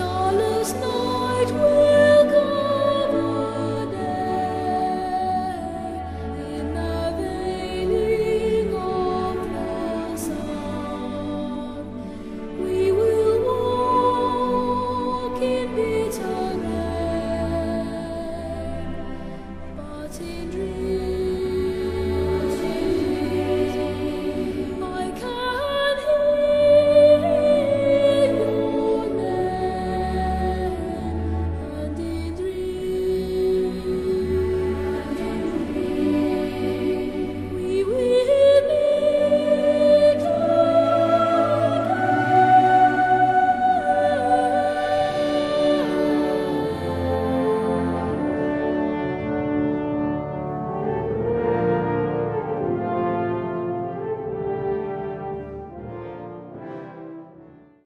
alles noch.